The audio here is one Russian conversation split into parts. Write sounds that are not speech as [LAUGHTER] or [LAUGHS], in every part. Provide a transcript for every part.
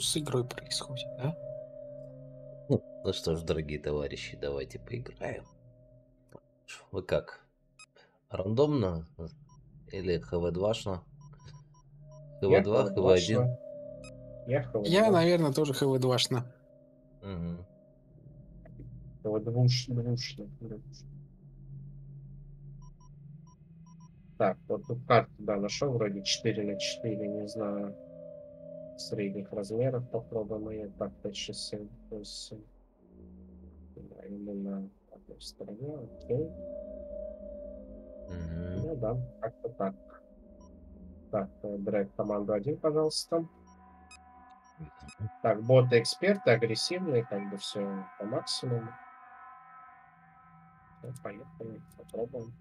с игрой происходит, да? Ну, ну что ж, дорогие товарищи, давайте поиграем. Вы как? Рандомно? Или ХВ-2шно? Я ХВ-2, ХВ-1? Я ХВ. Я, наверное, тоже ХВ-2шно. Угу. ХВ двуш, двушно. Так, вот тут карту, да, нашел вроде 4 на 4, не знаю. Средних размеров попробуем ее. Так, 5, 6, 7, 8. Да, именно одной стороне, окей. Угу. Ну да, как-то так. Так, э, драйв команду один, пожалуйста. Так, боты эксперты, агрессивные, как бы все по максимуму. Ну, поехали, попробуем.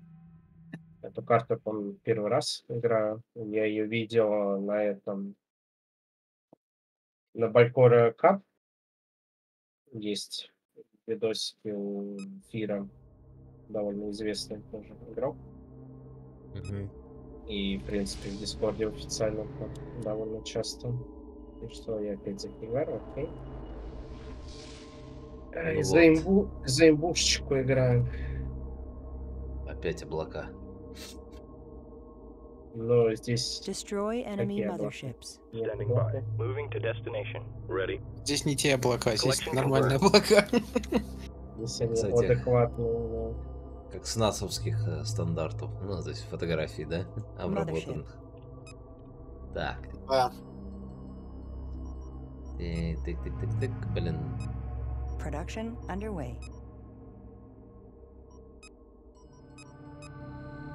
Эту карту, по первый раз играю. Я ее видел на этом... На Байкора Кап. Есть видосики у Фира. Довольно известный тоже игрок. Угу. И, в принципе, в Дискорде официально довольно часто. И что, я опять за Химеру, окей. Эй, Ну за, вот. имбу, за имбушечку играю. Опять облака. Но здесь Destroy enemy motherships. Standing by. Moving to destination. Ready. Здесь не те облака, здесь Collection нормальные облака. Если они Кстати, адекватные, Как с насовских э, стандартов. Ну, то есть фотографий, да? Обработанных. Так. Да. Э, Тык, тык, тык, тык, блин. Production underway.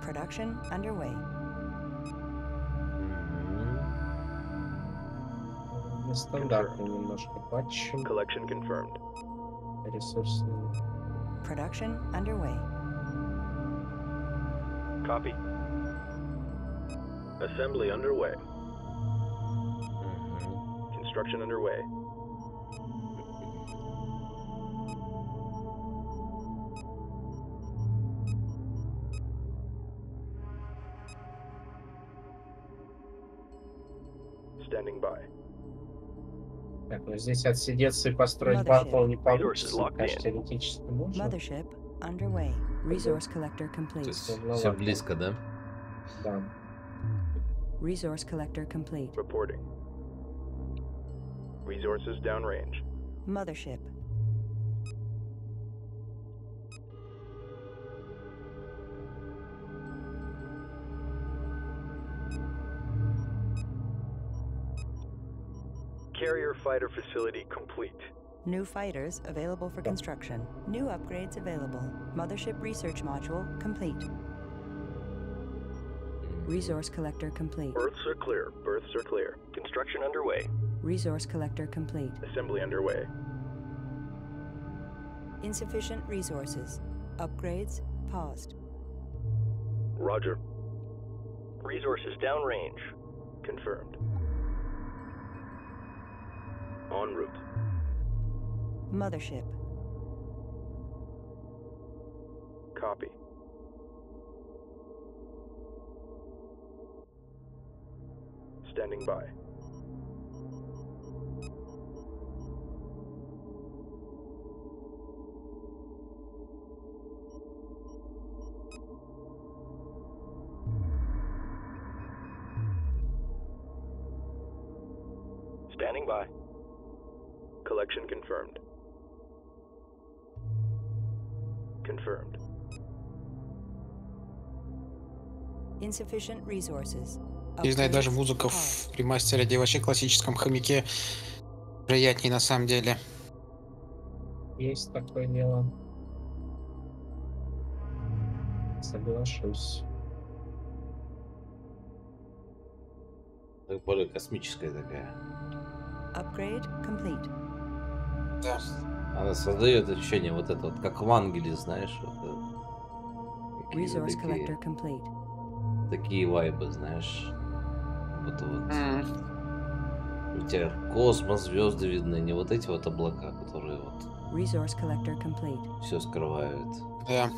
Production underway. Нестандартный немножко патч. Collection confirmed. Ресурсный. Production underway. Copy. Assembly underway. Мгм. Construction underway. Standing by. Так, ну здесь отсидеться и построить батл не получится. Конечно, теоретически можно. Mothership underway. Resource collector То complete. есть Ну все ладно. близко, да? Да. Resource collector complete. Reporting. Resources downrange. Mothership. Carrier fighter facility complete. New fighters available for construction. New upgrades available. Mothership research module complete. Resource collector complete. Berths are clear. Berths are clear. Construction underway. Resource collector complete. Assembly underway. Insufficient resources. Upgrades paused. Roger. Resources downrange. Confirmed. En route. Mothership. Copy. Standing by. Insufficient resources. Не знаю, даже музыка в ремастере, где вообще классическом хомяке приятней на самом деле. Есть такое дело. Соглашусь. Так более космическая такая. Upgrade complete. Да. Она создает ощущение вот это вот, как в Ангеле, знаешь, вот Resource такие, collector complete. Такие вайбы, знаешь. Вот, вот. М. У тебя космос, звезды видны, не вот эти вот облака, которые вот Resource collector complete. все скрывают. Да.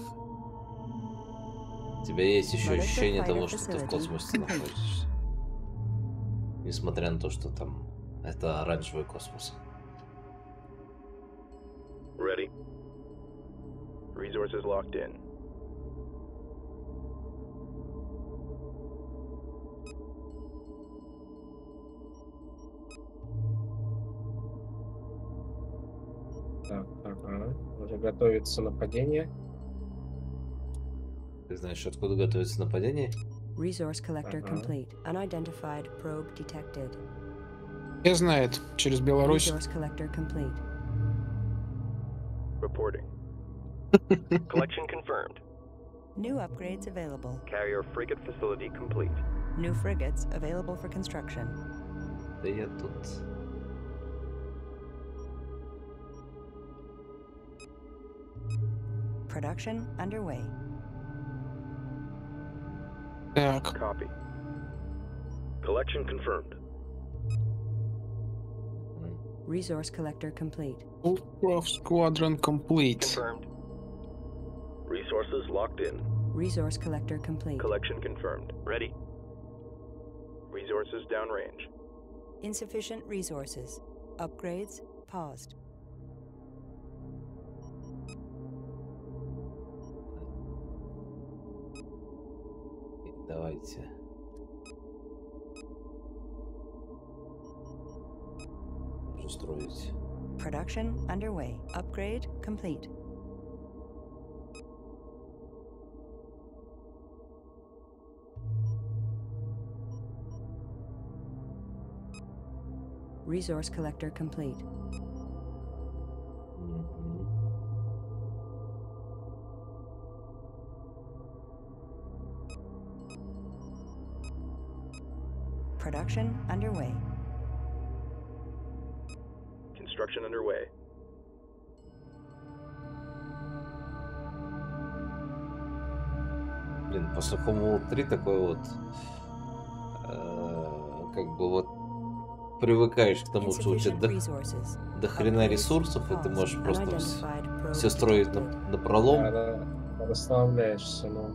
У тебя есть еще ощущение того, что ты в космосе находишься. Несмотря на то, что там Это оранжевый космос. Ready. Resources locked in. Готовится нападение. Ты знаешь, откуда готовится нападение? Resource collector Uh-huh. complete. Unidentified probe detected. Я знает, через Беларусь. Resource collector complete. Reporting. Collection confirmed. New upgrades available. Carrier frigate facility complete. New frigates available for construction. Да я тут. production underway. Yeah. Copy. Collection confirmed. Resource collector complete. Wolfcraft squadron complete. Confirmed. Resources locked in. Resource collector complete. Collection confirmed. Ready. Resources downrange. Insufficient resources. Upgrades paused. Давайте. Уже строить. Production underway. Upgrade complete. Resource collector complete. Production underway. Construction underway. Блин, после Homeworld 3 такой вот... э, как бы вот привыкаешь к тому, что у тебя до, до хрена ресурсов, и ты можешь просто все строить на, на пролом. Расслабляешься, ну.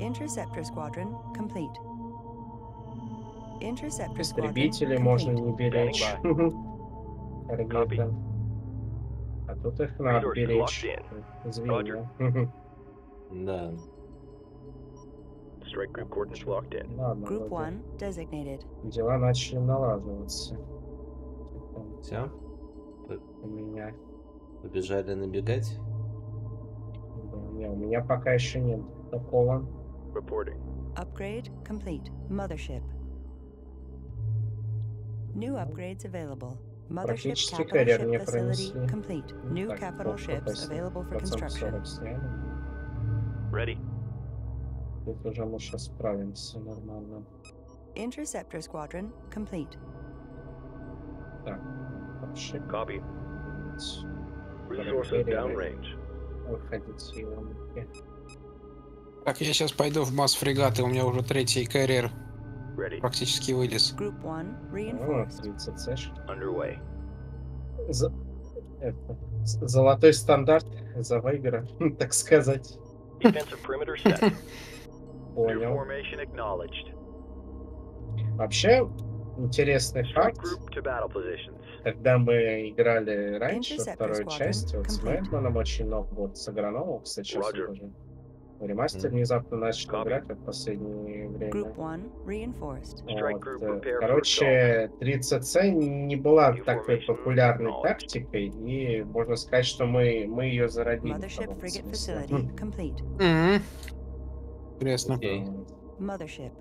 Interceptor squadron complete. Истребители можно не беречь. Корвета. [LAUGHS] А тут их надо беречь. Извини. Да. Strike group coordinates locked in. Ладно, Group 1 designated. дела начали налаживаться. Все, У меня. побежали набегать. Да, не, у меня пока еще нет такого. Reporting. Upgrade complete. Mothership. New upgrades available. Mothership Практически capital карьер ship не facility пронесли. complete. New Так, capital плохо ships попасть. available for Процентов construction. 40 сняли. Ready. Тут уже мы сейчас справимся нормально. Interceptor squadron complete. Так, вообще Copy. с- Resources Ready. downrange. выходить силами. Так, я сейчас пойду в масс фрегаты, у меня уже третий карьер Ready. практически вылез. Group 1 О, reinforced. 30 сэш. Underway. За- это, Золотой стандарт за выигра, [LAUGHS] так сказать. Defensive perimeter set. New [LAUGHS] Понял. Вообще, интересный факт. Когда мы играли раньше, squadron части, вот с. Мэдманом очень много, вот с Аграновым, кстати, сейчас тоже. Ремастер внезапно начал играть в последнее время. Group 1 reinforced. Strike Вот, э, Короче, 30C не была такой популярной тактикой, и можно сказать, что мы, мы ее зародили. Мгм. Интересно. Mothership.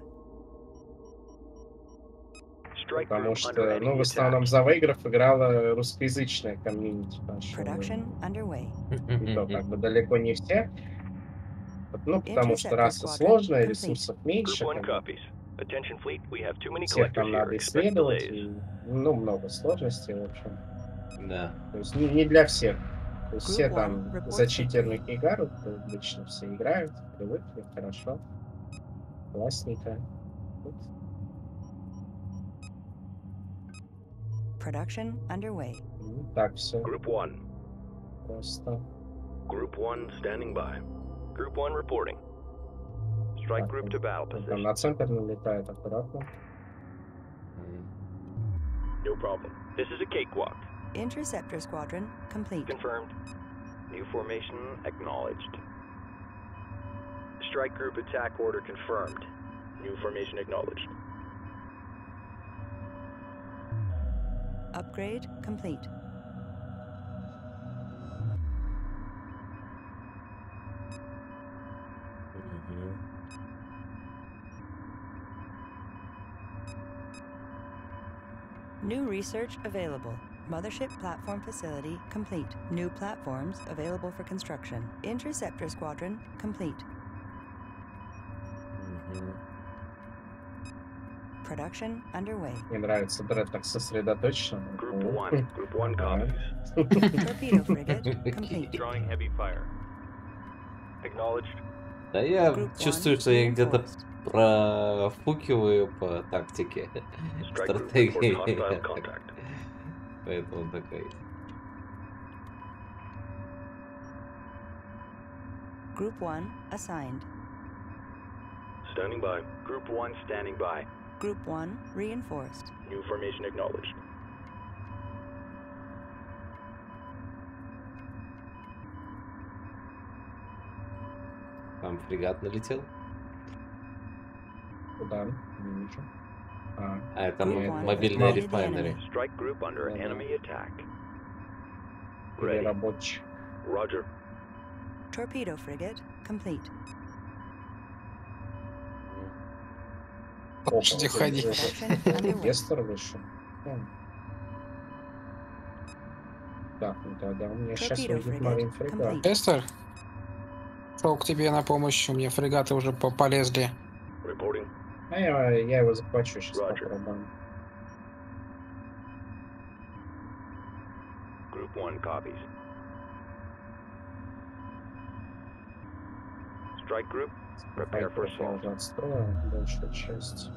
Потому что, ну, в основном за выиграв играла русскоязычная комьюнити. наша. Production underway. И то, как бы далеко не все. Ну, потому что раса сложная, ресурсов меньше. 1 как бы copies. Attention fleet, we have too many Всех там надо исследовать. и, ну, много сложностей, в общем. Да. То есть не, не для всех. То есть все там one, зачитерные victory. играют, обычно все играют, привыкли, хорошо. Классненько. Вот. Production underway. Ну, Так все Group 1. просто. Group 1 standing by. Group 1 reporting. Strike Так, group вот. to battle Вот Там position. на центр налетает аккуратно. М. No problem. This is a cakewalk. Interceptor Squadron complete. Confirmed. New formation acknowledged. Strike group attack order confirmed. New formation acknowledged. Upgrade complete. New research available. Mothership platform facility complete. New platforms available for construction. Interceptor Squadron complete. Мгм. Production underway. Мне нравится Дред так сосредоточен. Group Ну, 1. Group 1 Ага. [LAUGHS] copies. Torpedo frigate [LAUGHS] complete. Drawing heavy fire. Acknowledged. Да я Group чувствую, one что я где-то reinforced. профукиваю по тактике, Strike group стратегии. reports hostile contact. Поэтому такой. Group 1 assigned. Standing by. Group 1 standing by. Group 1 reinforced. New formation acknowledged. Там фрегат налетел. Куда? Не вижу. А, А, это Нет, мобильная мобильный рефайнери. enemy. Strike group under Ага. enemy attack. или рабочий. Roger. Torpedo frigate complete. Опа, ходи. Инвестор вышел. Так, ну тогда у меня сейчас выйдет марин фрегат. Эстер, шел к тебе на помощь, у меня фрегаты уже по- полезли. Reporting. А я, я его захвачу сейчас Roger. попробуем. Group 1 copies. Strike group. Prepare for assault. часть.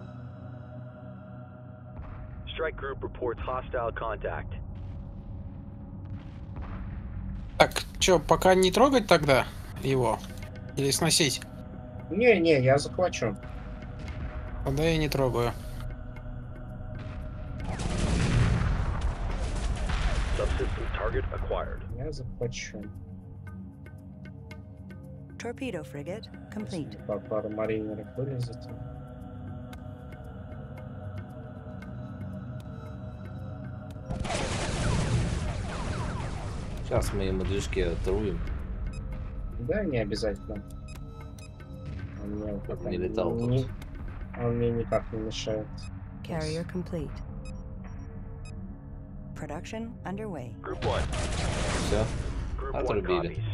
Strike group reports hostile contact. Так, чё, пока не трогать тогда его? Или сносить? Не-не, я захвачу. Тогда я не трогаю. Subsystem target acquired. Я захвачу. Torpedo frigate complete. Пару маринеров вылезет. Сейчас мы ему движки отруим. Да, не обязательно. Не летал тут. Не- Он мне никак не мешает. Carrier complete. Production underway. Group 1. Все. Group 1 Отрубили.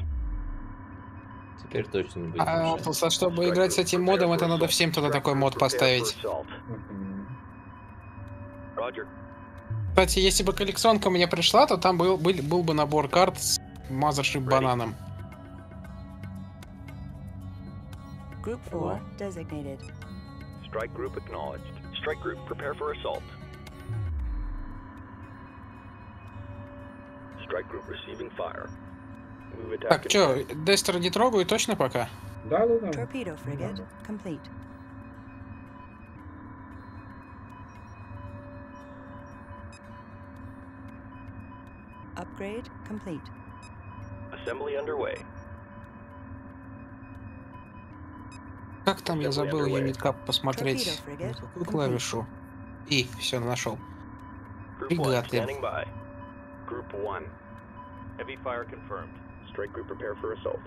Теперь точно не будет А, просто чтобы играть с этим модом, это надо всем туда такой мод поставить. Кстати, если бы коллекционка мне пришла, то там был, был, был бы набор карт с Ready. бананом. Group 4 designated. Strike group acknowledged. Strike group, prepare for assault. Strike group receiving fire. Move attack. Так, чё, confirmed. Дестера не трогаю точно пока? Да, да, да. Torpedo frigate Ладно. complete. Upgrade complete. Assembly underway. Как там я забыл юниткап посмотреть? Какую клавишу? И, все, нашел. Group 1 Фига ты. standing by. Group 1. Heavy fire confirmed. Strike group prepare for assault.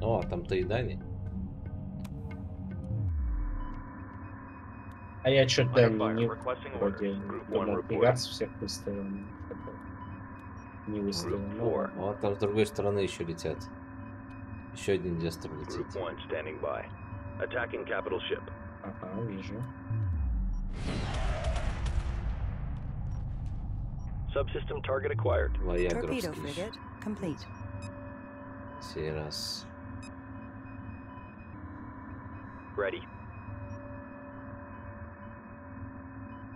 О, там Таидани. А я что-то не вроде orders. Group 1 думал, всех выставил. но такой Не выставил. Group Ну, four. ладно. Вот там с другой стороны еще летят. Еще один дестер летит. Group 1 standing by. Attacking capital ship. Ага, вижу. Subsystem target acquired. Torpedo Воягровский frigate complete. сей раз. Ready.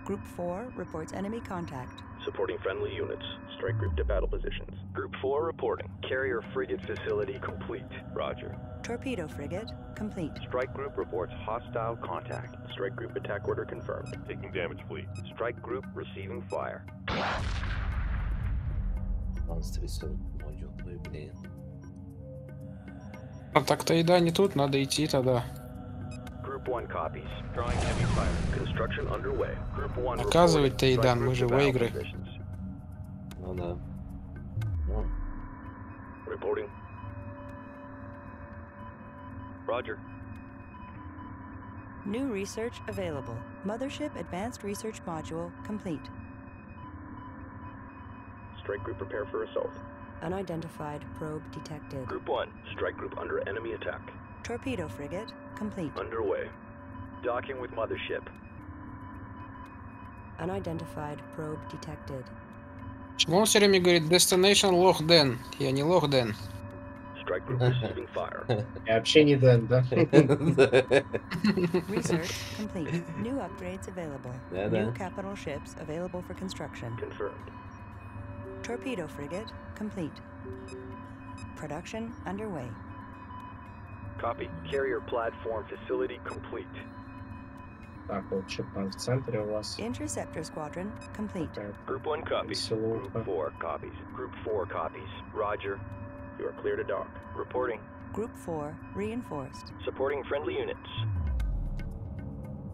Group 4 reports enemy contact. Supporting friendly units. Strike group to battle positions. Group 4 reporting. Carrier frigate facility complete. Roger. Torpedo frigate complete. Strike group reports hostile contact. Strike group attack order confirmed. Taking damage, fleet. Strike group receiving fire. Монстрисов модул. Ой, блин. А так-то еда не тут, надо идти тогда. Group 1 copies. Drawing heavy fire. Construction underway. Group 1 Оказывается, reporting. Идан, Strike мы group же to в battle игры. positions. Ну да. Ну, Reporting. Roger. New research available. Mothership Advanced Research Module complete. Strike group prepare for assault. Unidentified probe detected. Group 1. Strike group under enemy attack. Torpedo frigate complete. Underway. Docking with mothership. Unidentified probe detected. Почему он все время говорит Destination Lochden? Я не Lochden. Strike group receiving fire. [LAUGHS] Я вообще не Дэн, да? [LAUGHS] Research complete. New upgrades available. Да-да. New capital ships available for construction. Confirmed. Torpedo frigate complete. Production underway. Copy. Carrier platform facility complete. Так, вот что там в центре у вас Interceptor squadron complete. такая Group 1 copies. веселуха. Group 4 copies. Group 4 copies. Roger. You are clear to dock. Reporting. Group 4 reinforced. Supporting friendly units.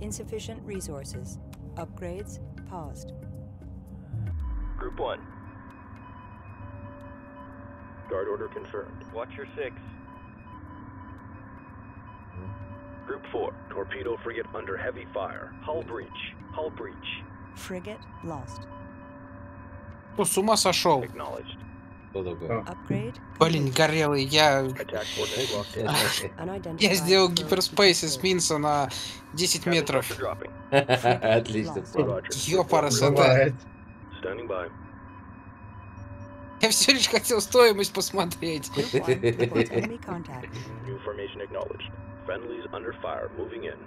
Insufficient resources. Upgrades paused. Group 1. Guard order confirmed. Watch your 6. Group 4. Torpedo frigate under heavy fire. Hull breach. Hull breach. Frigate lost. Ну, с ума сошел. Acknowledged. Кто такой? А. Upgrade Блин, complete. горелый. Я... Attack coordinates locked in. Unidentified Я сделал probe гиперспейс detected. эсминца на 10 Cabin метров. [LAUGHS] pressure dropping. Отлично. Lost. понял. [LAUGHS] Я все лишь хотел стоимость посмотреть. Group 1 reports enemy contact. New formation acknowledged. Friendlies under fire. Moving in.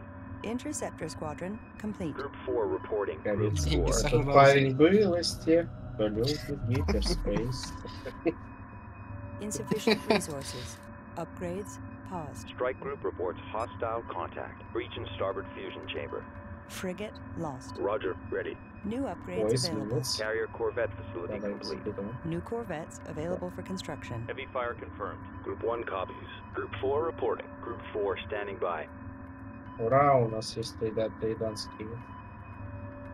Interceptor squadron complete. Group 4 reporting. Group Кажется, Деньги 4. сожрал. Этот парень был из тех, кто любит гиперспейс. Insufficient resources. Upgrades paused. Strike group reports hostile contact. Breach in starboard fusion chamber. Frigate lost. Roger. Ready. New Ой, upgrades available. эсминец. Carrier corvette facility Давай complete. заберем. New corvettes available for construction. Heavy fire confirmed. Group 1 copies. Group 4 reporting. Group 4 standing by. Ура, у нас есть тайда- тайданские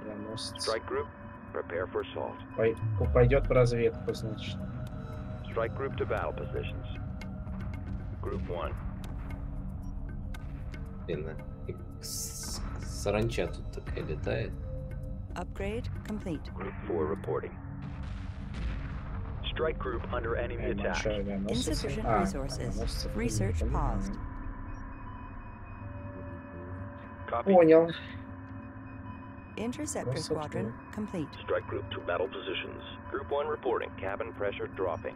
броненосцы. Strike group, prepare for assault. Пой- Пойдет в разведку, значит. Strike group to battle positions. Group 1. Блин, и с- Саранча тут такая летает. Upgrade complete. Group 4 reporting. Strike group under enemy Э, attack. большой авианосец. Insufficient А, resources. авианосцев не Research понимаю. paused. Copy. Понял. Interceptor Research squadron complete. Strike group to battle positions. Group 1 reporting. Cabin pressure dropping.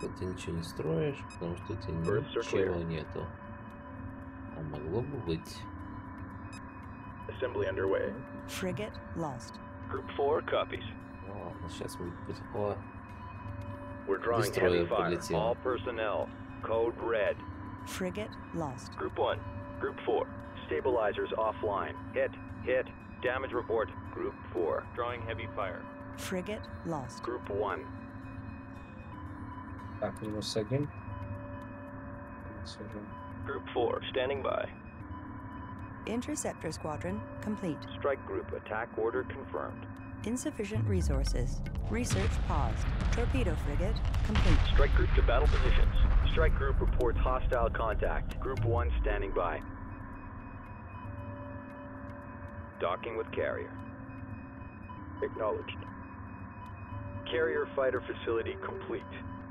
Тут ты ничего не строишь, потому что у тебя Birds are clear. ничего нету. А могло бы быть. Assembly underway. Frigate lost. Group 4 copies. Ну ладно, сейчас мы будем... О, We're drawing Destroyer heavy fire. прилетел. All personnel. Code red. Frigate lost. Group 1. Group 4. Stabilizers offline. Hit. Hit. Damage report. Group 4. Drawing heavy fire. Frigate lost. Group 1. Так, минус один. Минус один. Group 4. Standing by. Interceptor squadron complete. Strike group attack order confirmed. Insufficient resources. Research paused. Torpedo frigate complete. Strike group to battle positions. Strike group reports hostile contact. Group 1 standing by. Docking with carrier. Acknowledged. Carrier fighter facility complete.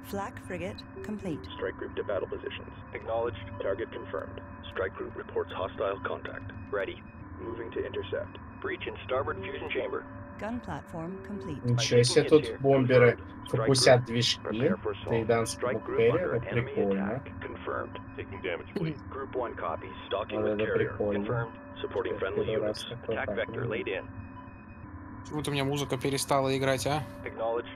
Flak frigate complete. Strike group to battle positions. Acknowledged. Target confirmed. Strike group reports hostile contact. Ready. Moving to intercept. Breach in starboard fusion chamber. Gun platform complete. Ничего себе, тут бомберы фокусят движки. Prepare for assault. Тайданский Strike group буквере, under это enemy прикольно. attack. Confirmed. Taking damage, please. [CLEARS THROAT] Group 1 copies. Docking Вот with это carrier. прикольно. Confirmed. Supporting Я friendly первый раз units. такое Attack так vector вижу. laid in. Вот у меня музыка перестала играть, а? Acknowledged.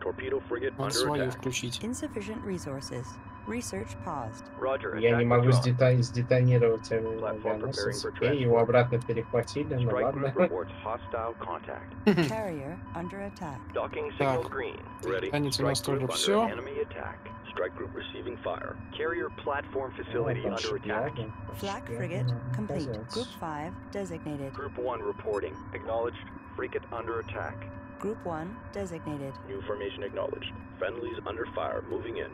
Torpedo frigate Надо under свою attack. включить. Insufficient resources. Research paused. Roger. Я не attack могу withdrawn. сдета- сдетонировать Platform авианосец. preparing for Окей, его transport. обратно перехватили, ну Strike ладно. group reports hostile contact. [LAUGHS] Carrier under attack. Docking signal Так. green. Ready. Границы у нас Strike тоже group under всё. enemy attack. Strike group receiving fire. Carrier platform Ну, facility там under attack. шпионы, Flak шпионы, frigate надо complete. показать. Group 5 designated. Group 1 reporting. Acknowledged. Frigate under attack. Group 1 designated. New formation acknowledged. Friendlies under fire moving in.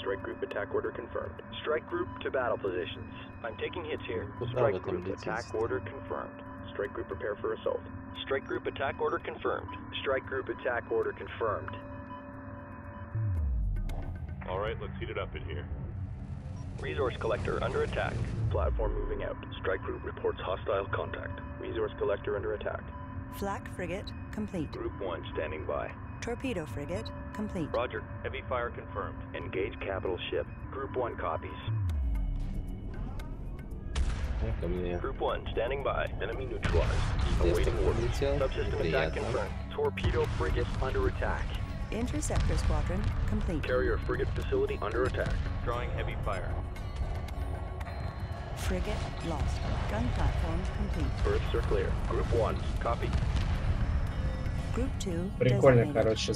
Strike group attack order confirmed. Strike group to battle positions. I'm taking hits here. Strike group attack order confirmed. Strike group prepare for assault. Strike group attack order confirmed. Strike group attack order confirmed. Alright, let's heat it up in here. Resource collector under attack. Platform moving out. Strike group reports hostile contact. Resource collector under attack. Flak frigate complete. Group 1 standing by. Torpedo frigate complete. Roger. Heavy fire confirmed. Engage capital ship. Group 1 copies. Group 1 standing by. Enemy neutralized. Awaiting orders. Subsystem attack confirmed. Torpedo frigate under attack. Interceptor squadron complete. Carrier frigate facility under attack. Drawing heavy fire. Frigate lost. Gun platform complete. Berths are clear. Group 1. Copy. Group 2 Прикольно, короче,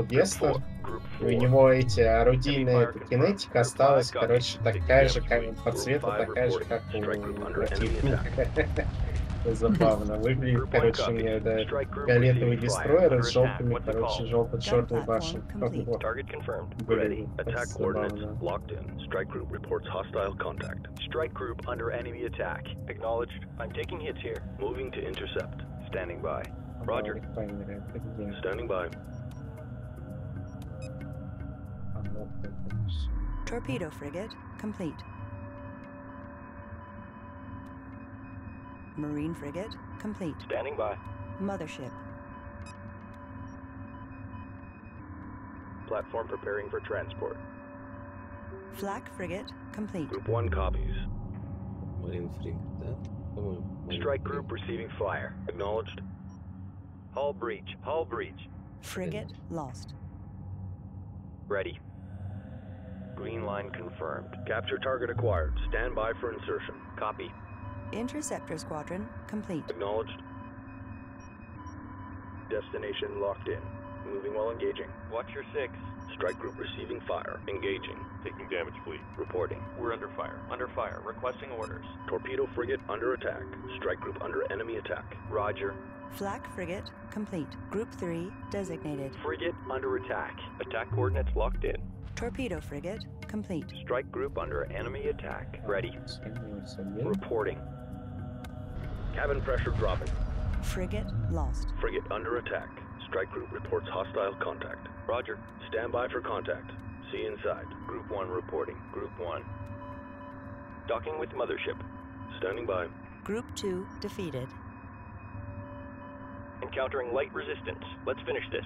Group Гестер. 4. Group У 4. него эти орудийные кинетика осталась, короче, такая же, как по цвету, такая же, как у противника. Забавно выглядит, Group 1 короче, copy. мне да, Strike group фиолетовый receiving fire. дестройер Under с attack. желтыми, What's the короче, call? желто-черной platform башней. complete. Вот. Target confirmed. Блин, Ready. Attack забавно. coordinates locked in. Strike group reports hostile contact. Strike group under enemy attack. Acknowledged. I'm taking hits here. Moving to intercept. Standing by. Roger. Рефайнери, это где? Standing by. А, вот это всё. Torpedo frigate complete. Marine frigate complete. Standing by. Mothership. Platform preparing for transport. Flak frigate complete. Group 1 copies. Marine frigate. Eh? Oh, Strike group receiving fire. Acknowledged. Hull breach. Hull breach. Frigate lost. Ready. Green line confirmed. Capture target acquired. Stand by for insertion. Copy. Interceptor squadron complete. Acknowledged. Destination locked in. Moving while engaging. Watch your six. Strike group receiving fire. Engaging. Taking damage, fleet. Reporting. We're under fire. Under fire. Requesting orders. Torpedo frigate under attack. Strike group under enemy attack. Roger. Flak frigate complete. Group 3 designated. Frigate under attack. Attack coordinates locked in. Torpedo frigate complete. Strike group under enemy attack. Ready. Reporting. Cabin pressure dropping. Frigate lost. Frigate under attack. Strike group reports hostile contact. Roger. Stand by for contact. See inside. Group 1 reporting. Group 1. Docking with mothership. Standing by. Group 2 defeated. Encountering light resistance. Let's finish this.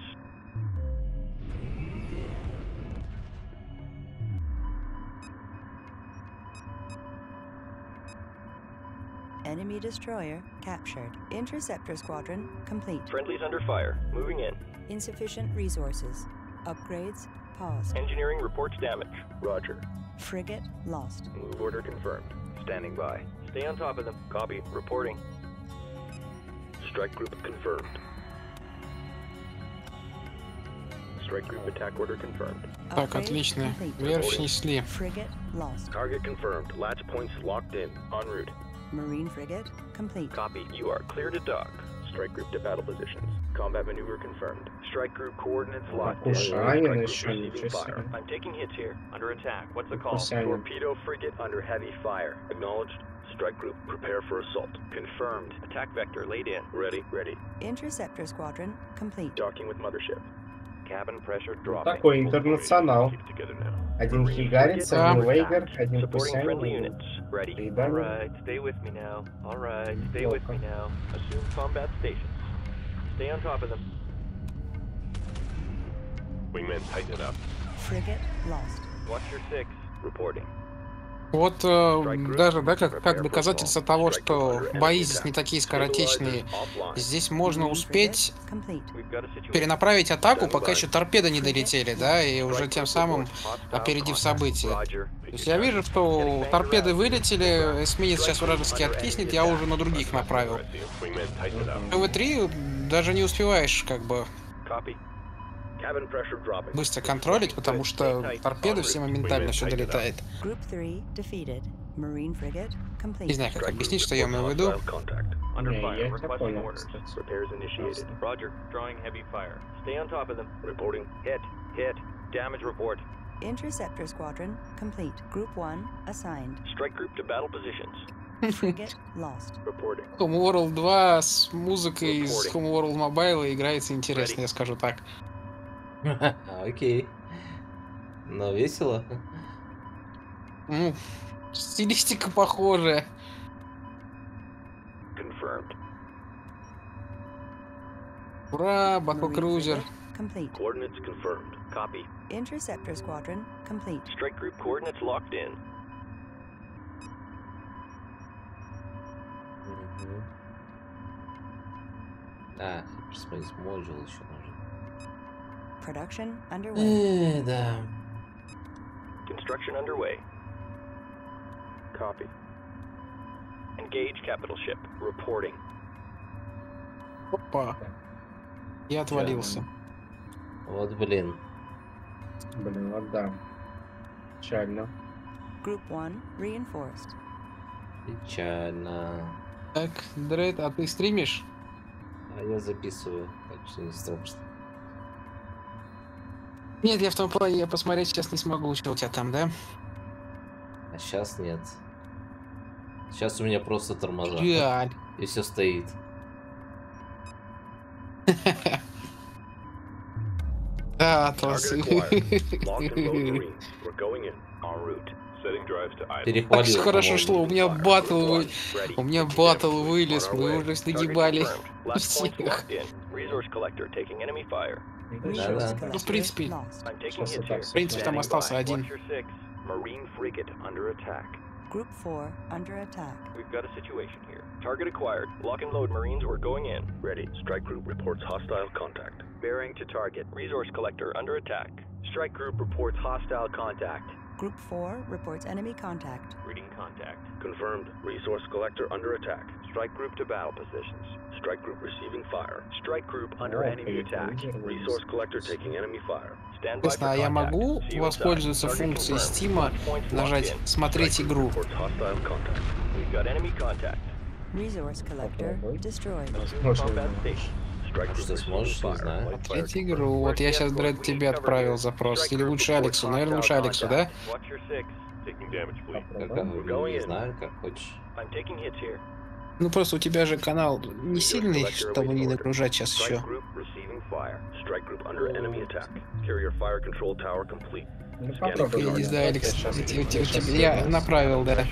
Enemy destroyer captured. Interceptor squadron complete. Friendlies under fire. Moving in. Insufficient resources. Upgrades paused. Engineering reports damage. Roger. Frigate lost. Move order confirmed. Standing by. Stay on top of them. Copy. Reporting. Strike group confirmed. Strike group attack order confirmed. Так, Upgrade отлично. complete. Вверх снесли. Frigate lost. Target confirmed. Latch points locked in. En route. Marine frigate complete. Copy. You are clear to dock. Strike group to battle positions. Combat maneuver confirmed. Strike group coordinates locked in. Strike group receiving fire. I'm taking hits here. Under attack. What's the call? Torpedo frigate under heavy fire. Acknowledged. Strike group, prepare for assault. Confirmed. Attack vector laid in. Ready. Ready. Interceptor squadron complete. Docking with mothership. Cabin pressure dropping. Такой интернационал. Keep together now. Один Marine хигарец, frigate один under Вейгер, attack. один Supporting friendly Кусянин. units. Ready. Придали. Alright, stay with me now. Alright, stay with me now. Assume combat stations. Stay on top of them. Wingmen, tighten it up. Frigate lost. Watch your six. Reporting. Вот э, даже, да, как, как доказательство того, что бои здесь не такие скоротечные, здесь можно успеть перенаправить атаку, пока еще торпеды не долетели, да, и уже тем самым опередив события. То есть я вижу, что торпеды вылетели, эсминец сейчас вражеский откиснет, я уже на других направил. ПВ-3 даже не успеваешь как бы быстро контролить, потому что торпеды все моментально все долетает. Group 3 defeated. Marine frigate complete. Не знаю, как объяснить, что я имею в виду. Under Не, fire. я тебя Requesting понял, orders. кстати. Repairs initiated. Roger. Drawing heavy fire. Stay on top of them. Reporting. Hit. Hit. Damage report. Interceptor squadron complete. Group 1 assigned. Strike group to battle positions. Frigate lost. Reporting. Homeworld 2 с музыкой из Homeworld Mobile играется интересно, я скажу так. Окей. Но весело. Ну, стилистика похожая. Confirmed. Ура, frigate complete. Coordinates confirmed. Copy. Interceptor squadron complete. Strike group coordinates locked in. А, Hyperspace Module еще нужен. Production underway. Э, да. Construction underway. Copy. Engage capital ship. Reporting. Опа. Я отвалился. Вот блин. Блин, вот да. Печально. Group 1 reinforced. Печально. Так, Дрейд, а ты стримишь? А я записываю, так что не страшно. Нет, я в том плане, я посмотреть сейчас не смогу, что у тебя там, да? А сейчас нет. Сейчас у меня просто тормоза. Жаль. И все стоит. Да. Перехвалил. Так всё хорошо шло, у меня батл, вы- у меня батл вылез, мы уже нагибали [LAUGHS] всех. locked in. Resource collector taking enemy fire. Resource да. collector Ну, в принципе, lost. I'm taking Сейчас hits это here. В принципе, там Standing остался by. один. Watch your six. Marine frigate under attack. Group 4 under attack. We've got a situation here. Target acquired. Lock and load Marines. We're going in. Ready. Strike group reports hostile contact. Bearing to target. Resource collector under attack. Strike group reports hostile contact. Group 4 reports enemy contact. Reading contact. Confirmed. Resource collector under attack. Strike group to battle positions. Strike group receiving fire. Strike group under Oh, enemy attack. Resource collector taking enemy fire. For а я могу See you воспользоваться функцией. Стима, нажать. «Смотреть игру»? Resource collector destroyed. А что, сможешь, не fire. знаю. Confirmed. игру. Вот я сейчас? Дред, тебе отправил запрос. Или лучше Алексу? Наверное, лучше Алексу, да? contact. Watch your six. Taking damage, fleet. Как, Попробуем. как, не знаю, как хочешь. Ну просто у тебя же канал не сильный, чтобы не нагружать сейчас еще. Ну, попробуй. Я не target. знаю, Алекс, я направил, да.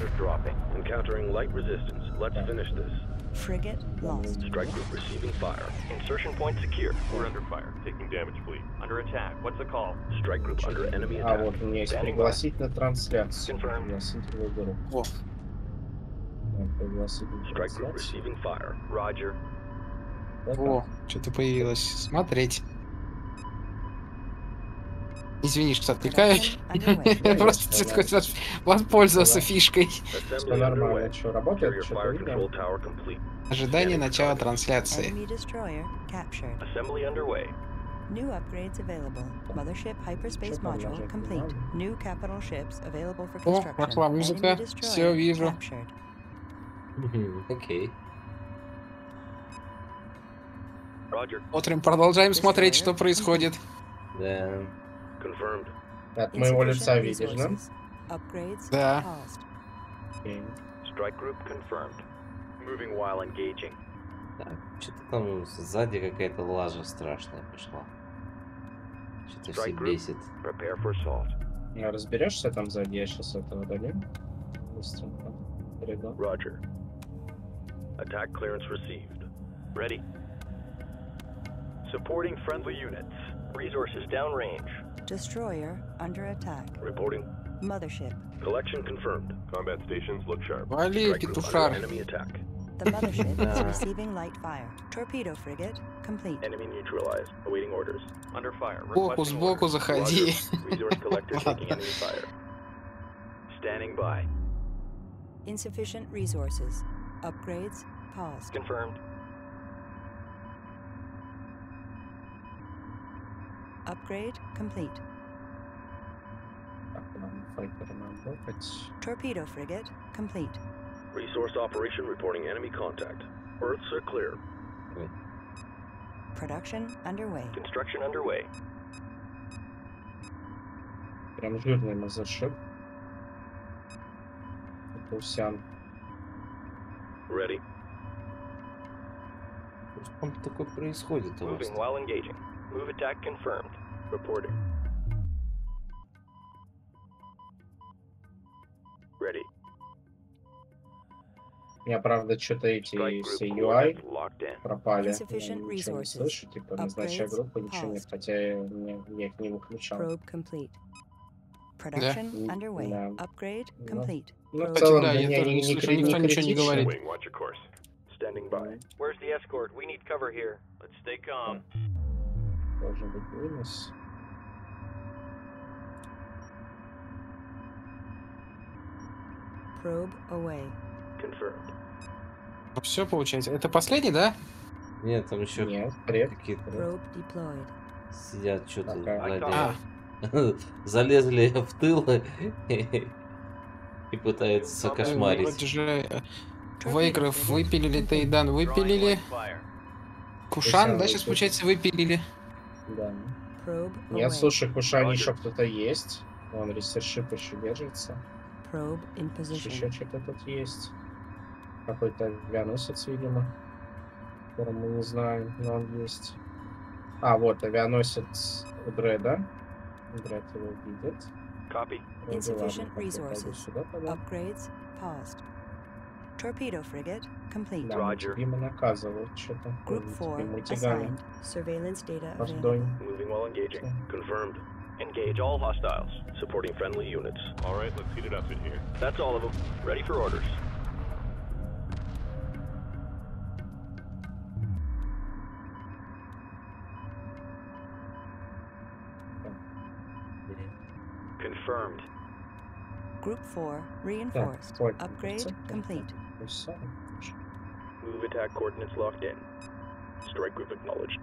Frigate lost. Strike group receiving fire. Insertion point secure. We're under fire. Taking damage, fleet. Under attack. What's the call? Strike group under enemy А, attack. вот у меня есть пригласить на трансляцию. Игру. О, о, что-то появилось. Смотреть. Извини, что. Я просто воспользоваться фишкой. Все нормально. Что, работает? Ожидание начала трансляции. New upgrades available. Mothership hyperspace module complete. New capital ships available for О, construction. пошла музыка. Всё вижу. captured. Окей. Roger. Смотрим, продолжаем смотреть, что происходит. Да. От моего лица видишь, да? Да. paused. Окей. Strike group confirmed. Moving while engaging. Так, что-то там сзади какая-то лажа страшная пошла. Что-то все бесит. Prepare for assault. Ну, Разберешься там сзади, я сейчас этого удалю. Быстренько. Roger. Attack clearance received. Ready. Supporting friendly units. Resources downrange. Destroyer under attack. Reporting. Mothership. Collection confirmed. Combat stations look sharp. Вали, Strike group петушар. under enemy attack. The mothership is Nah. [LAUGHS] receiving light fire. Torpedo frigate complete. Enemy neutralized. Awaiting orders. Under fire. Сбоку, Requesting сбоку orders. заходи. Roger. Resource [LAUGHS] collector taking enemy fire. Standing by. Insufficient resources. Upgrades paused. Confirmed. Upgrade complete. Так, нам файтер работать. Torpedo frigate complete. Resource operation reporting enemy contact. Earths are clear. Production underway. Construction underway. Прям жирный мазершип. Паусян. Ready. Что там такое происходит у вас? Moving while engaging. Move attack confirmed. Reporting. Ready. У меня, правда, что-то эти все UI пропали. Я ничего не слышу, типа, Upgrades группу, ничего нет, хотя я, не- я их не выключал. Probe complete. Production М, underway. да. Upgrade Ну. complete. Ну, в Probe Кстати, целом, да, для я меня тоже не, не не, слышу, кри- никто не ничего не критично. говорит. Wing, watch your course. Standing by. Where's the escort? We need cover here. Let's stay calm. Должен быть минус. Probe away. Confirmed. Все получается. Это последний, да? Нет, там еще Нет, бред. какие-то Probe deployed. сидят что-то Такая. А, [LAUGHS] Залезли в тыл [LAUGHS] и пытаются кошмарить. вроде же э, выиграв, выпилили Тейдан, выпилили. Кушан, да, Кушан сейчас, получается, выпилили. Да. Нет, слушай, Roger. еще кто-то есть. Вон ресершип еще держится. Еще что-то тут есть. Какой-то авианосец, видимо. Которого мы не знаем, но он есть. А, вот авианосец у Дреда. interactable widgets. Copy. Insufficient resources. Upgrades paused. Torpedo frigate complete. Roger. Group 4 assigned. Surveillance data available. Moving while engaging. Confirmed. Engage all hostiles. Supporting friendly units. All right, let's heat it up in here. That's all of them. Ready for orders. Group 4 Так, reinforced. понял. Upgrade Всё, complete. всё. Move attack coordinates locked in. Strike group acknowledged.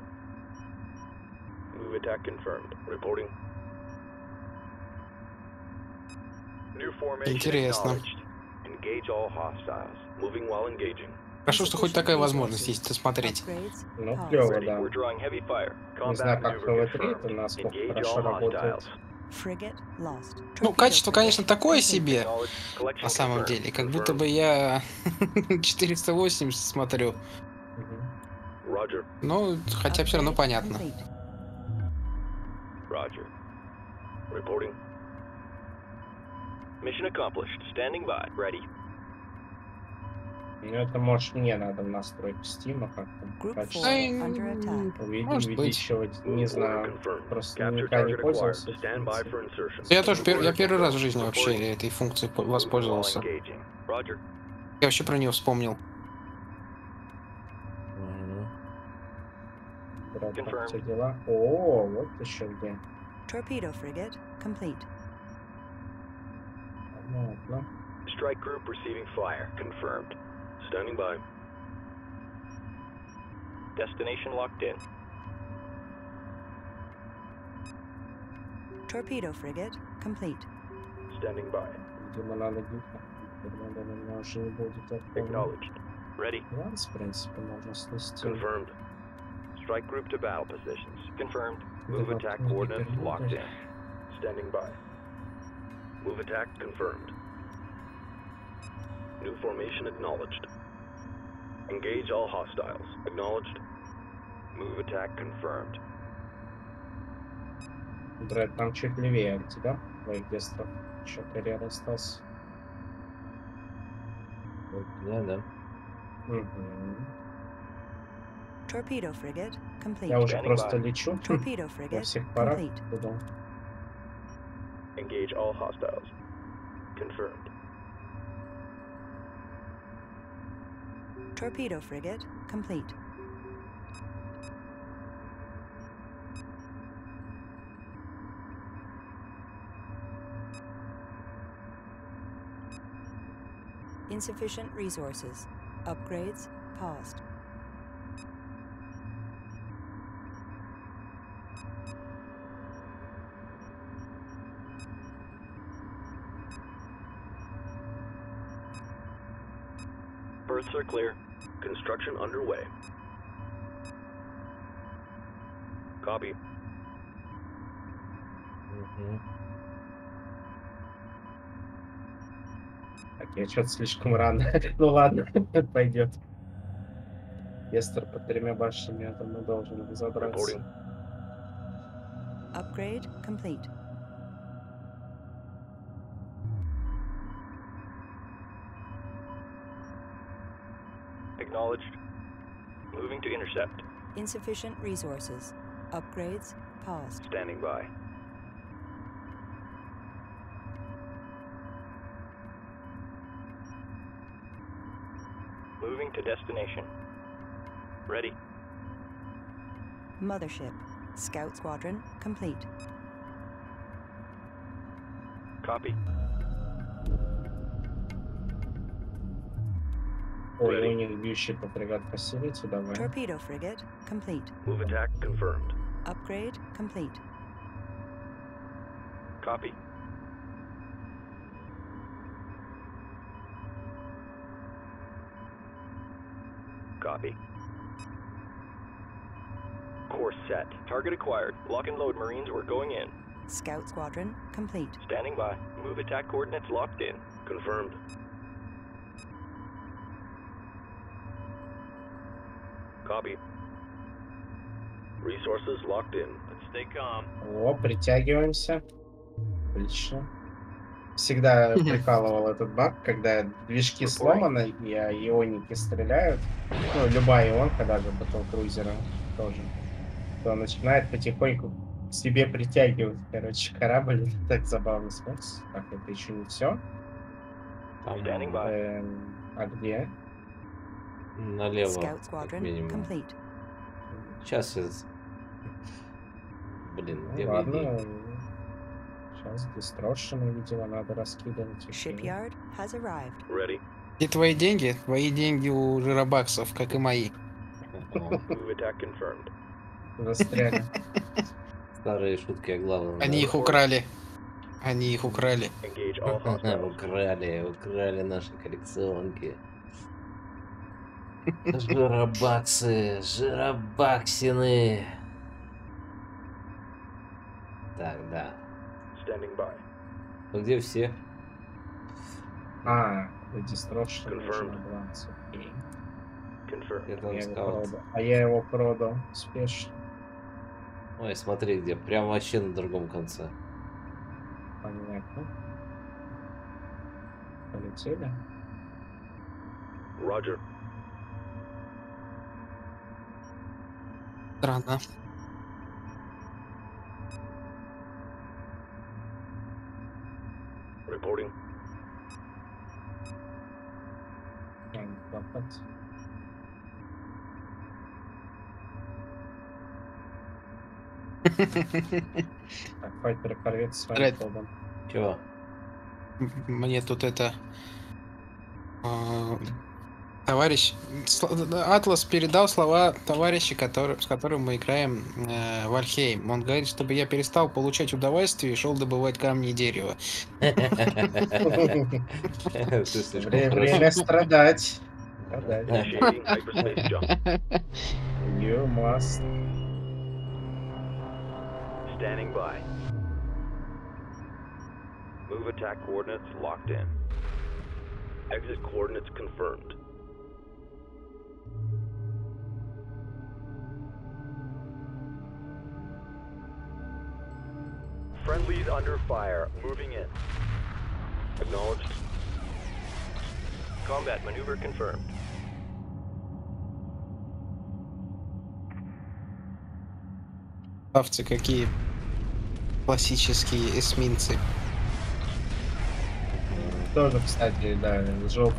Move attack confirmed. Reporting. New formation Интересно. acknowledged. Engage all hostiles. Moving while engaging. Хорошо, что хоть такая возможность есть смотреть. Upgrades Ну, paused. клево, Ready. да. We're drawing heavy fire. Не знаю, Combat как в maneuver ТВ-3 это confirmed. насколько Engage хорошо all работает. Ну, качество, конечно, такое себе, на самом деле. Как будто бы я 480 смотрю. Ну, хотя все равно понятно. Mission accomplished. Standing by. Ready. Ну, это, может, мне надо в настройку Стима как-то. Group качество 4 under attack. увид- Может быть. увеличивать. Не знаю. просто никогда не пользовался. Я тоже пер- я первый раз в жизни вообще этой функцией воспользовался. Я вообще про нее вспомнил. Все дела? О, вот еще где. Torpedo frigate complete. Strike group receiving fire. Confirmed. Standing by. Destination locked in. Torpedo frigate complete. Standing by. Acknowledged. Ready. Confirmed. Strike group to battle positions. Confirmed. Move attack coordinates locked in. Standing by. Move attack confirmed. New formation acknowledged. Engage all hostiles. Acknowledged. Move attack confirmed. Дред, там чуть левее от тебя, твоих дестров. Еще карьер остался. Вот, Да, да. Мгм. Torpedo frigate complete. Я уже Standing просто by. лечу Torpedo во frigate всех парах. complete. Туда. Engage all hostiles. confirmed. Torpedo frigate complete. Insufficient resources. Upgrades paused. Berths are clear Construction underway. Copy. Мгм. Так, я что-то слишком рано. ну ладно, пойдет. Естер под тремя башнями, я думаю, должен разобраться. Reporting. Upgrade complete. Acknowledged. Moving to intercept. Insufficient resources. Upgrades paused. Standing by. Moving to destination. Ready. Mothership. Scout squadron complete. Copy. Ой, Ready. у них бьющий по фрегат посилите, давай. Torpedo frigate complete. Move attack confirmed. Upgrade complete. Copy. Copy. Course set. Target acquired. Lock and load Marines. We're going in. Scout squadron complete. Standing by. Move attack coordinates locked in. Confirmed. Copy. Resources locked in. Let's stay calm. О, притягиваемся. Отлично. Всегда [LAUGHS] прикалывал этот баг, когда движки сломаны, и а, ионики стреляют. Ну, любая ионка, даже батлкрузера тоже. То начинает потихоньку к себе притягивать, короче, корабль. [LAUGHS] Так забавно смотрится. Так, это еще не все. By. а где? Налево, как минимум. Сейчас я... Блин, Ну, где ладно. мои Сейчас дистрошены, видимо, надо раскидывать. Shipyard has arrived. Ready. И твои деньги? Твои деньги у жиробаксов, как и мои. деньги? Move attack confirmed. Застряли. [LAUGHS] Старые шутки о главном. Они их украли. Они их украли. Украли, украли наши коллекционки. Жиробаксы, жиробаксины. Так, да. Standing by. Ну где все? А, браться. Окей. Confirmed. Где там Я скаут? А я его продал спешно. Ой, смотри, где. Прям вообще на другом конце. Понятно. Полетели. Roger. Странно. Reporting. Так, файтер корвет своим Ред. ходом. Чего? [LAUGHS] Мне тут это... Товарищ, Атлас передал слова товарища, который, с которым мы играем э, в Альхейм. Он говорит, чтобы я перестал получать удовольствие и шел добывать камни и дерево. Время страдать. [LAUGHS] You must. Standing by. Move attack coordinates locked in. Exit coordinates confirmed. Friendlies under fire. Moving in. Acknowledged. Combat maneuver confirmed. Ставцы какие классические эсминцы. тоже, кстати, да, с желтым,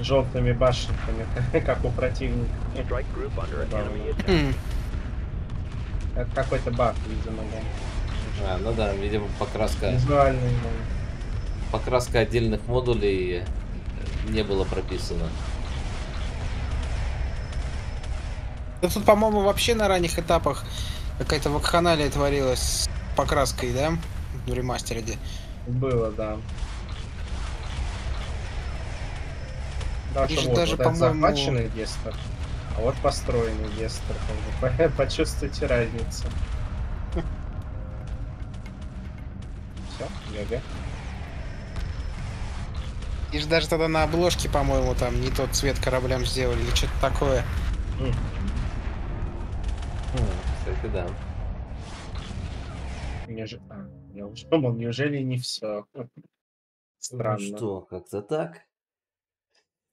желтыми башенками, [LAUGHS] как у противника. Strike group under Да. enemy attack. Хм. Это какой-то баг, видимо, да. А, ну да, видимо, покраска, Визуальный. покраска отдельных модулей э, не было прописано. Да тут, по-моему, вообще на ранних этапах какая-то вакханалия творилась с покраской, да? В ремастере. Было, да. Да, Здесь что же вот, даже, вот по-моему- захваченный Гестер, а вот построенный Гестер. [LAUGHS] Почувствуйте разницу. Все, ГГ. И же даже тогда на обложке, по-моему, там не тот цвет кораблям сделали или что-то такое. Кстати, да. Неж- а, я уже думал, неужели не все? Странно. Ну что, как-то так.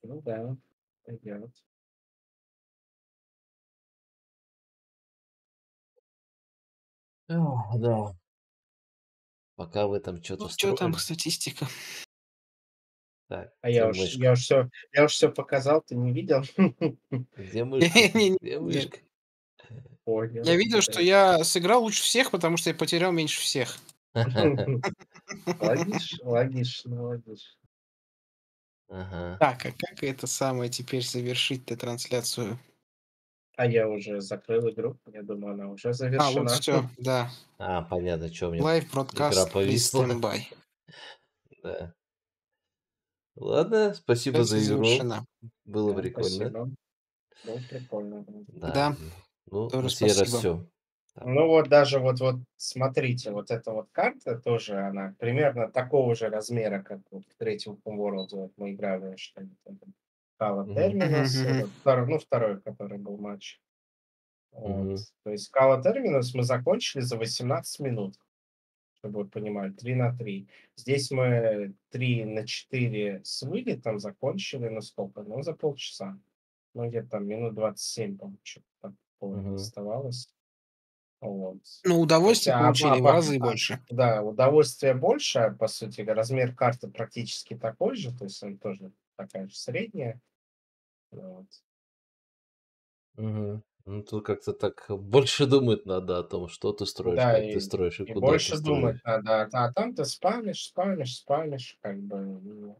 Ну да, пойдет. Ох, да. Пока вы там что-то Ну, что там статистика? Так, А я уж, мышка? я уж все, я уж все показал, ты не видел? [LAUGHS] Где [LAUGHS] мышка? Не-не-не. Где мышка? Понял. Я видел, что я сыграл лучше всех, потому что я потерял меньше всех. [LAUGHS] Логично, логично, логично. Ага. Так, а как это самое теперь завершить-то трансляцию? А я уже закрыл игру, я думаю, она уже А, завершена. вот все, да. А, понятно, что у меня. Лайв бродкаст, игра повисла. [LAUGHS] Да. Ладно, спасибо за игру. завершена. Было Да, прикольно. спасибо. Ну, прикольно. да. Да. Ну, тоже раз спасибо. все. Ну вот даже вот, вот смотрите, вот эта вот карта тоже, она примерно такого же размера, как вот в третьем World вот мы играли, что это Мгм. Терминус, вот второй- ну второй, который был матч. Вот. То есть Кала Терминус мы закончили за 18 минут, чтобы вы понимали, 3 на 3. Здесь мы 3 на 4 с вылетом закончили, ну сколько? Ну за полчаса. Ну где-то там минут 27, по-моему, что-то оставалось. Вот. Ну, удовольствие Хотя, получили а, в разы а, больше. Да, удовольствие больше, по сути, размер карты практически такой же, то есть он тоже такая же средняя. Вот. Мгм. Ну, тут как-то так больше думать надо о том, что ты строишь, Да, как и- ты строишь и И куда больше ты строишь. думать надо, а там ты спамишь, спамишь, спамишь, как бы. ну,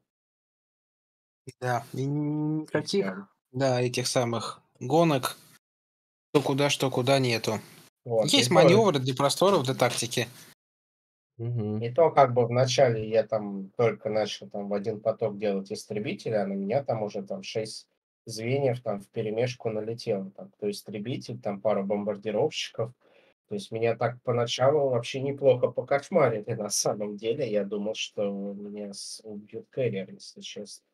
Да, и и никаких, всё. да, этих самых гонок, что куда, что куда нету. Вот. Есть и то- маневры для просторов, для тактики. Мгм. И то, как бы вначале я там только начал там в один поток делать истребителя, а на меня там уже там шесть звеньев там в перемешку налетело. Там, то истребитель, там пару бомбардировщиков. То есть меня так поначалу вообще неплохо покошмарили [LAUGHS] на самом деле. Я думал, что меня убьют кэрриер, если честно.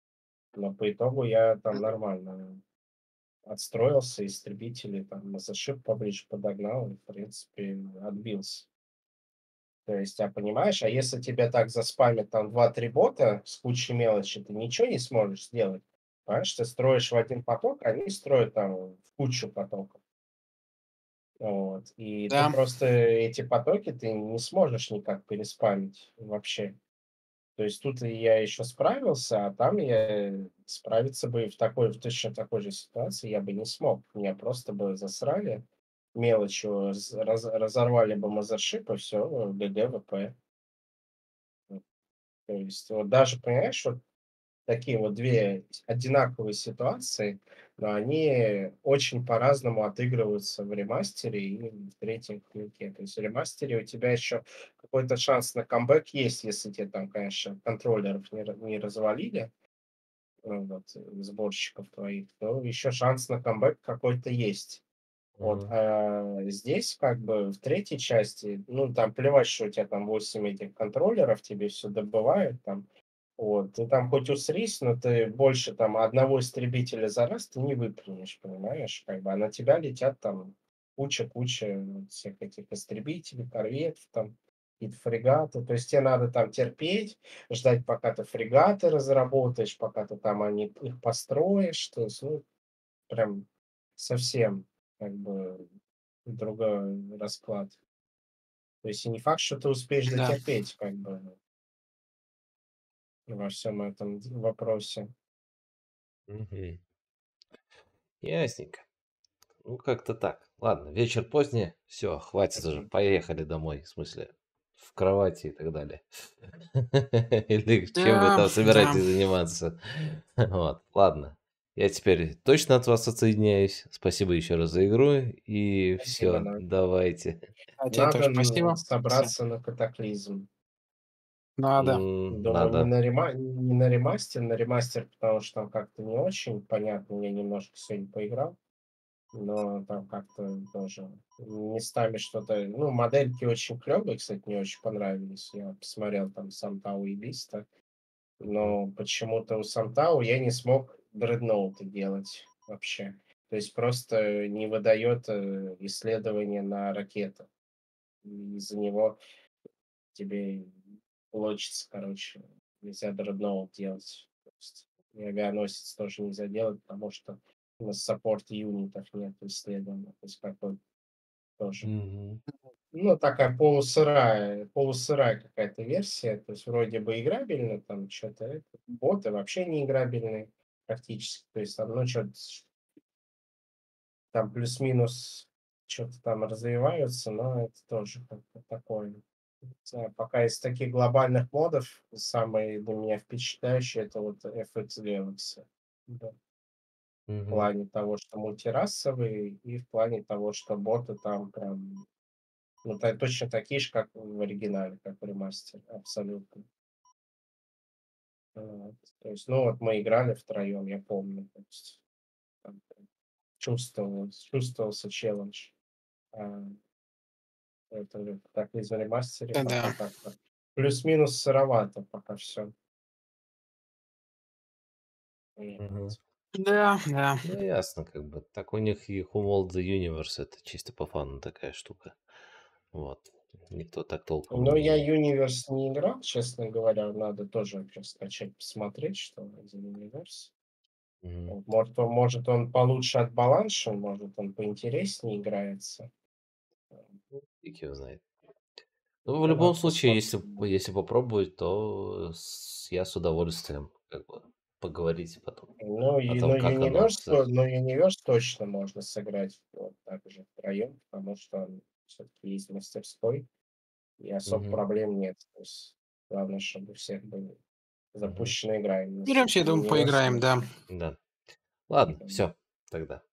Но по итогу я там нормально отстроился, истребители там на зашиб поближе подогнал и, в принципе, отбился. То есть, а понимаешь, а если тебя так заспамят там 2-3 бота с кучей мелочи, ты ничего не сможешь сделать. Понимаешь, ты строишь в один поток, они строят там в кучу потоков. Вот. И Да. ты просто эти потоки ты не сможешь никак переспамить вообще. То есть тут я еще справился, а там я справиться бы в такой, в точно такой же ситуации я бы не смог. Меня просто бы засрали мелочью, раз- раз- разорвали бы мазершип и все, ГГ, ВП. То есть вот даже, понимаешь, вот такие вот две одинаковые ситуации, но они очень по-разному отыгрываются в ремастере и в третьем клике. То есть в ремастере у тебя еще какой-то шанс на камбэк есть, если тебе там, конечно, контроллеров не, не развалили, ну, вот, э, сборщиков твоих, то еще шанс на камбэк какой-то есть. Вот, а здесь как бы в третьей части, ну, там плевать, что у тебя там 8 этих контроллеров, тебе все добывают там, вот, ты там хоть усрись, но ты больше там одного истребителя за раз ты не выплюнешь, понимаешь, как бы, а на тебя летят там куча-куча всех этих истребителей, корветов там, какие-то фрегаты, то есть тебе надо там терпеть, ждать, пока ты фрегаты разработаешь, пока ты там они, их построишь, то есть, ну, прям совсем как бы другой расклад. То есть и не факт, что ты успеешь Да. дотерпеть, как бы. Во всем этом вопросе. Мгм. Ясненько. Ну, как-то так. Ладно, вечер поздний. Все, хватит уже. Поехали домой. В смысле, в кровати и так далее. [LAUGHS] Или чем вы там [LAUGHS] собираетесь заниматься? [LAUGHS] Вот, ладно. Я теперь точно от вас отсоединяюсь. Спасибо еще раз за игру. И все, да. давайте. А тебе Надо тоже н- спасибо. собраться на катаклизм. Надо. М, Думаю, не Надо. на, рема... не на ремастер, на ремастер, потому что там как-то не очень понятно. Я немножко сегодня поиграл, но там как-то тоже местами что-то... Ну, модельки очень клевые, кстати, мне очень понравились. Я посмотрел там Сантау и Биста, но почему-то у Сантау я не смог дредноуты делать вообще. То есть просто не выдает э, исследование на ракетах. И Из-за него тебе получится, короче, нельзя дредноут делать. То есть авианосец тоже нельзя делать, потому что на саппорт юнитов нет исследования. То есть какой тоже. Мгм. Ну, такая полусырая, полусырая какая-то версия. То есть вроде бы играбельно, там что-то боты вообще не играбельные практически. То есть там, ну, что-то там плюс-минус что-то там развиваются, но это тоже как-то такое. Знаю, пока из таких глобальных модов самый для меня впечатляющий это вот FX Galaxy. Да. В Мгм. плане того, что мультирасовые, и в плане того, что боты там прям ну, та- точно такие же, как в оригинале, как в ремастере, абсолютно. Вот. То есть, ну вот мы играли втроем, я помню. То есть, там чувствовался челлендж. А, это так из ремастере Да-да. пока как-то плюс-минус сыровато пока все. Да, да. Ну, ясно, как бы. Так у них и Homeworld The Universe это чисто по фану такая штука. Вот. Никто так толком Но я не... Universe не играл, честно говоря. Надо тоже вообще скачать, посмотреть, что за Universe. Вот, Может, он, может, он получше отбаланшен, может, он поинтереснее играется. Фиг его знает. Ну, в Ну, любом случае, если, если попробовать, то с- я с удовольствием как бы поговорить потом Ну, о и, том, ну, как оно. Universe, то- ну, Universe точно можно сыграть вот так же втроем, потому что он все-таки есть мастерской, и особо Мгм. проблем нет. То есть, главное, чтобы у всех были запущена игра. Беремся, я думаю, поиграем, да. Да. Ладно, все, тогда.